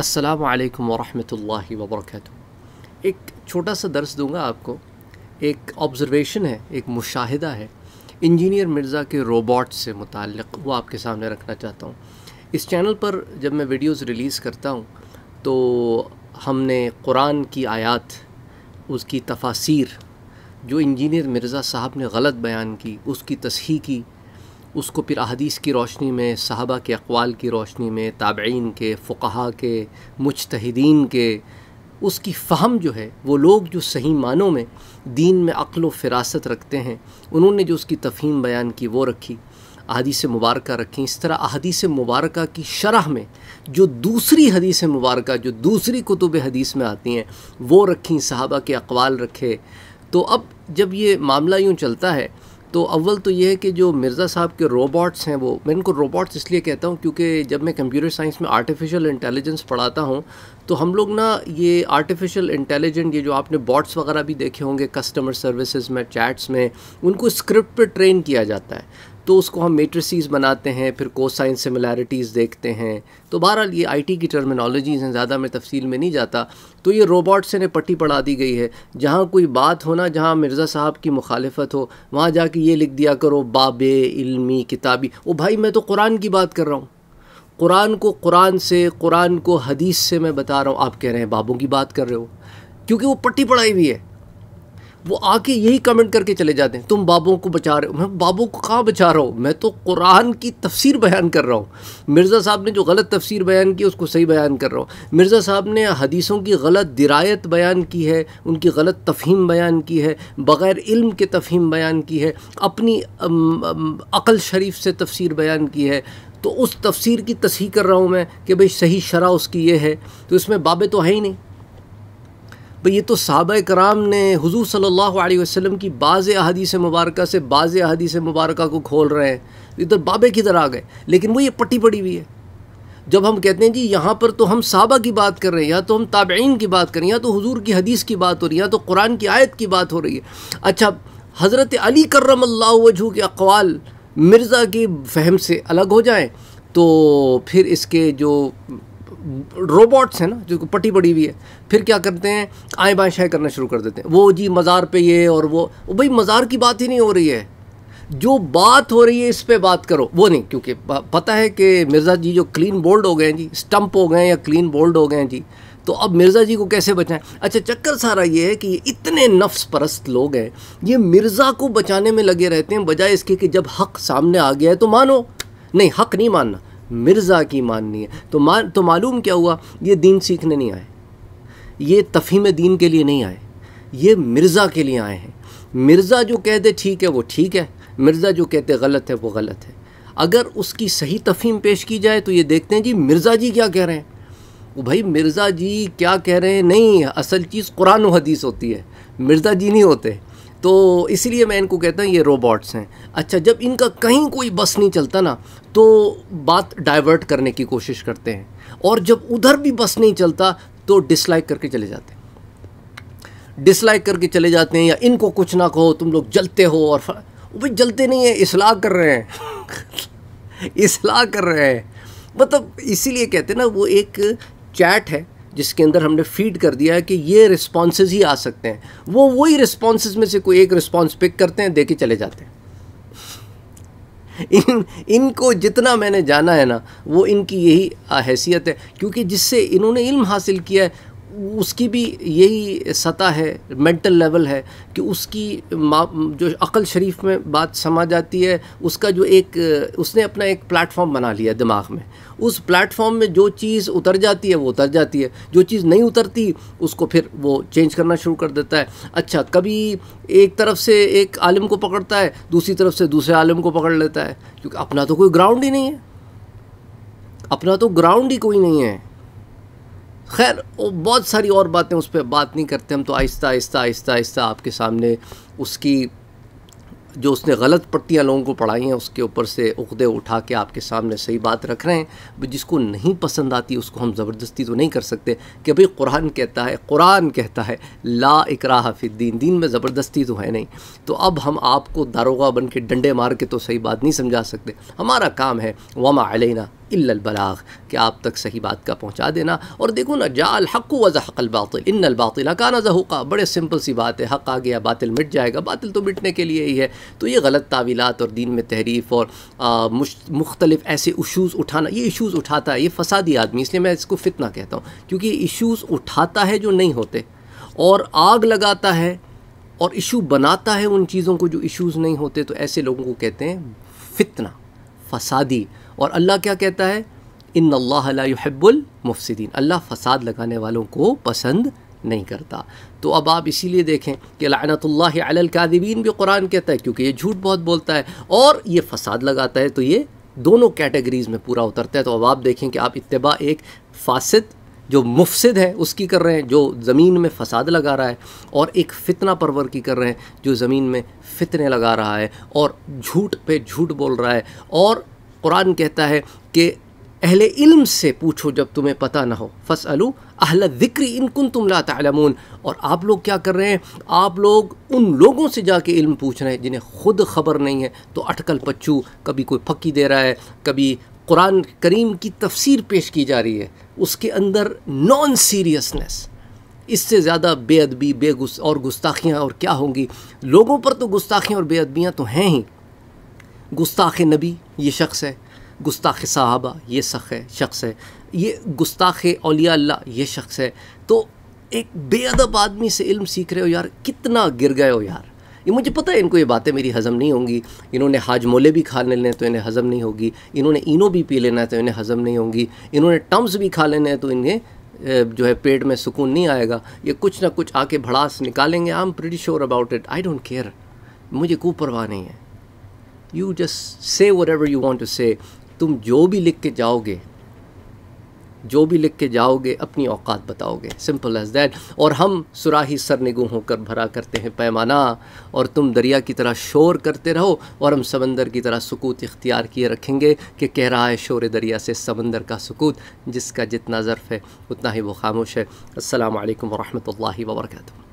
अस्सलाम वालेकुम वरहमतुल्लाहि वबरकातुहू। एक छोटा सा दर्स दूँगा आपको। एक ऑब्ज़रवेशन है, एक मुशाहिदा है। इंजीनियर मिर्ज़ा के रोबोट से मुतक़ वो आपके सामने रखना चाहता हूँ। इस चैनल पर जब मैं वीडियोज़ रिलीज़ करता हूँ तो हमने कुरान की आयत, उसकी तफासिर, जो इंजीनियर मिर्ज़ा साहब ने गलत बयान की, उसकी तसही की उसको फिर अहदीस की रोशनी में, साहबा के अकवाल की रोशनी में, ताबईन के, फ़ुकहा के, मुजतहिदीन के, उसकी फ़हम जो है, वो लोग जो सही मानों में दीन में अक्ल व फ़रासत रखते हैं, उन्होंने जो उसकी तफ़हीम बयान की, वो रखी अदीस मुबारक रखी। इस तरह अदीस मुबारक की शरह में जो दूसरी हदीस मुबारक, जो दूसरी कुतुब हदीस में आती हैं, वो रखी, सहाबा के अकवाल रखे। तो अब जब ये मामला यूँ चलता है तो अव्वल तो ये है कि जो मिर्ज़ा साहब के रोबोट्स हैं वो, मैं इनको रोबोट्स इसलिए कहता हूँ क्योंकि जब मैं कंप्यूटर साइंस में आर्टिफिशियल इंटेलिजेंस पढ़ाता हूँ तो हम लोग ना ये आर्टिफिशियल इंटेलिजेंट ये जो आपने बॉट्स वगैरह भी देखे होंगे कस्टमर सर्विसेज़ में चैट्स में, उनको स्क्रिप्ट पर ट्रेन किया जाता है। तो उसको हम मेट्रिसीज बनाते हैं, फिर कोसाइन सिमिलैरिटीज़ देखते हैं। तो बहरहाल ये आईटी की टर्मिनोलॉजीज़ हैं, ज़्यादा मैं तफसील में नहीं जाता। तो ये रोबोट से ने पट्टी पढ़ा दी गई है। जहाँ कोई बात हो ना, जहाँ मिर्ज़ा साहब की मुखालफत हो, वहाँ जाके ये लिख दिया करो, बाब, इल्मी, किताबी। ओ भाई, मैं तो कुरान की बात कर रहा हूँ। कुरान को कुरान से, कुरान को हदीस से मैं बता रहा हूँ। आप कह रहे हैं, बाबों की बात कर रहे हो। क्योंकि वो पट्टी पढ़ाई हुई है। वो आके यही कमेंट करके चले जाते हैं, तुम बाबों को बचा रहे हो। मैं, बाबों को कहाँ बचा रहा हूँ? मैं तो कुरान की तफसीर बयान कर रहा हूँ। मिर्ज़ा साहब ने जो गलत तफसीर बयान की, उसको सही बयान कर रहा हूँ। मिर्ज़ा साहब ने हदीसों की गलत दिरायत बयान की है, उनकी गलत तफ़हीम बयान की है, बग़ैर इल्म के तफ़हीम बयान की है, अपनी अक़ल शरीफ से तफसीर बयान की है तो उस तफसीर की तस्ही कर रहा हूँ मैं कि भाई सही शरा उसकी ये है तो इसमें बाबे तो है ही नहीं। भाई, ये तो सहाबा कराम ने हुजूर सल्लल्लाहु अलैहि की बाज़ अहदीस मुबारक से बाज़ अहदीस मुबारक को खोल रहे हैं। इधर बाबे किधर आ गए। लेकिन वो ये पट्टी पड़ी हुई है। जब हम कहते हैं, जी, यहाँ पर तो हम साहबा की बात कर रहे हैं या तो हम ताबेन की बात कर रहे हैं या तो हुजूर की हदीस की बात हो रही है या तो कुरान की आयत की बात हो रही है। अच्छा हज़रत अली करम अल्लाह वज़ू के अकवाल मिर्ज़ा की फहम से अलग हो जाए तो फिर इसके जो रोबोट्स हैं ना, जो पट्टी पड़ी हुई है, फिर क्या करते हैं, आए बाएँ शाए करना शुरू कर देते हैं। वो जी मज़ार पे ये और वो भाई मज़ार की बात ही नहीं हो रही है। जो बात हो रही है, इस पर बात करो। वो नहीं, क्योंकि पता है कि मिर्ज़ा जी जो क्लीन बोल्ड हो गए हैं जी स्टंप हो गए हैं या क्लीन बोल्ड हो गए हैं जी तो अब मिर्ज़ा जी को कैसे बचाएँ? अच्छा चक्कर सारा ये है कि ये इतने नफ्स परस्त लोग हैं, ये मिर्ज़ा को बचाने में लगे रहते हैं, बजाय इसके कि जब हक सामने आ गया है तो मानो। नहीं, हक नहीं मानना। मिर्ज़ा की माननी है। तो मान तो मालूम क्या हुआ? ये दीन सीखने नहीं आए। ये तफ़ीम दीन के लिए नहीं आए। ये मिर्ज़ा के लिए आए हैं। मिर्ज़ा जो कहते ठीक है, वो ठीक है। मिर्ज़ा जो कहते गलत है, वो गलत है। अगर उसकी सही तफ़ीम पेश की जाए तो ये देखते हैं जी, मिर्ज़ा जी क्या कह रहे हैं? वो भाई, मिर्ज़ा जी क्या कह रहे हैं? नहीं, असल चीज़ कुरान हदीस होती है। मिर्ज़ा जी नहीं होते। तो इसलिए मैं इनको कहता हूँ, ये रोबोट्स हैं। अच्छा जब इनका कहीं कोई बस नहीं चलता ना तो बात डाइवर्ट करने की कोशिश करते हैं। और जब उधर भी बस नहीं चलता तो डिसलाइक करके चले जाते हैं। डिसलाइक करके चले जाते हैं या इनको कुछ ना कहो, तुम लोग जलते हो और भाई जलते नहीं है, इसलाह कर रहे हैं। इसलाह कर रहे हैं। मतलब इसीलिए कहते हैं ना, वो एक चैट है। जिसके अंदर हमने फ़ीड कर दिया है कि ये रिस्पॉन्सेज ही आ सकते हैं। वो वही रिस्पॉन्सेज में से कोई एक रिस्पॉन्स पिक करते हैं दे के चले जाते हैं। इन, इनको जितना मैंने जाना है ना, वो इनकी यही हैसियत है, क्योंकि जिससे इन्होंने इल्म हासिल किया है उसकी भी यही सतह है मेंटल लेवल है, कि उसकी जो अक़ल शरीफ में बात समा जाती है, उसका जो एक, उसने अपना एक प्लेटफॉर्म बना लिया दिमाग में। उस प्लेटफॉर्म में जो चीज़ उतर जाती है, वो उतर जाती है। जो चीज़ नहीं उतरती, उसको फिर वो चेंज करना शुरू कर देता है। अच्छा कभी एक तरफ़ से एक आलिम को पकड़ता है, दूसरी तरफ़ से दूसरे आलम को पकड़ लेता है। क्योंकि अपना तो कोई ग्राउंड ही नहीं है। अपना तो ग्राउंड ही कोई नहीं है। खैर बहुत सारी और बातें उस पर बात नहीं करते, हम तो आहिस्ता आहिस्ता आहिस्ता आहिस्ता आपके सामने उसकी जो उसने गलत पट्टियाँ लोगों को पढ़ाई हैं, उसके ऊपर से उकदे उठा के आपके सामने सही बात रख रहे हैं। जिसको नहीं पसंद आती, उसको हम ज़बरदस्ती तो नहीं कर सकते कि भाई कुरान कहता है, कुरान कहता है, ला इकरा फिद्दीन दीन में ज़बरदस्ती तो है नहीं। तो अब हम आपको दारोगा बन के डंडे मार के तो सही बात नहीं समझा सकते। हमारा काम है, वमा अलैना इल्लबलाग कि आप तक सही बात का पहुँचा देना। और देखो ना जा हक़ व ज़हक़ल बातिल। इन बातिल का ना जहूक़ा। बड़े सिंपल सी बात है, हक़ आ गया, बातिल मिट जाएगा। बातिल तो मिटने के लिए ही है। तो ये गलत तावीलात और दीन में तहरीफ़ और मुख्तलिफ़ ऐसे इशूज़ उठाना, ये इशूज़ उठाता है, ये फसादी आदमी, इसलिए मैं इसको फितना कहता हूँ। क्योंकि इशूज़ उठाता है जो नहीं होते। और आग लगाता है, और इशू बनाता है उन चीज़ों को जो इश्यूज़ नहीं होते तो ऐसे लोगों को कहते हैं फितना, फसादी। और अल्लाह क्या कहता है? इन अल्लाहबुल मुफसदीन। अल्लाह फसाद लगाने वालों को पसंद नहीं करता। तो अब आप इसीलिए देखें कि लानतुल्लाकादिबीन भी कुरान कहता है, क्योंकि ये झूठ बहुत बोलता है और ये फसाद लगाता है तो ये दोनों कैटेगरीज़ में पूरा उतरता है। तो अब आप देखें कि आप इतबा एक फासद, जो मुफसद है, उसकी कर रहे हैं, जो ज़मीन में फसाद लगा रहा है और एक फ़ितना परवर की कर रहे हैं, जो ज़मीन में फितने लगा रहा है और झूठ पे झूठ बोल रहा है और कुरान कहता है कि अहले इल्म से पूछो जब तुम्हें पता ना हो। फस अलू अहल ज़िक्र इनकुन तुम ला तलमून और आप लोग क्या कर रहे हैं? आप लोग उन लोगों से जाके इल्म पूछ रहे हैं जिन्हें खुद खबर नहीं है। तो अटकल पच्चू, कभी कोई फक्की दे रहा है, कभी कुरान करीम की तफसीर पेश की जा रही है। उसके अंदर नॉन सीरियसनेस इससे ज़्यादा बेअदबी, बेगुस, और गुस्ताखियाँ और क्या होंगी? लोगों पर तो गुस्ताखियाँ और बेअदबियाँ तो हैं ही। गुस्ताख नबी, ये शख्स है। गुस्ताख साहबा, ये शख्स है शख्स है। ये गुस्ताख अलिया अल्लाह, ये शख्स है। तो एक बेअदब आदमी से इल्म सीख रहे हो यार, कितना गिर गए हो यार। ये मुझे पता है, इनको ये बातें मेरी हज़म नहीं होंगी। इन्होंने हाज मोले भी खा लेने तो इन्हें हज़म नहीं होगी। इन्होंने इनो भी पी लेना है तो इन्हें हज़म नहीं होंगी। इन्होंने टम्स भी खा लेने हैं तो इन्हें जो है पेट में सुकून नहीं आएगा। ये कुछ ना कुछ आके भड़ास निकालेंगे। I am pretty sure about it I don't care मुझे को परवाह नहीं है। You just say whatever you want to say तुम जो भी लिख के जाओगे, जो भी लिख के जाओगे, अपनी औकात बताओगे। सिंपल एज दैट और हम सुराही सरनिगू होकर भरा करते हैं पैमाना, और तुम दरिया की तरह शोर करते रहो, और हम समंदर की तरह सुकूत इख्तियार किए रखेंगे कि कह रहा है शोर दरिया से समंदर का सुकूत, जिसका जितना ज़र्फ़ है, उतना ही वो खामोश है। अल्लाम वरहमल वर्का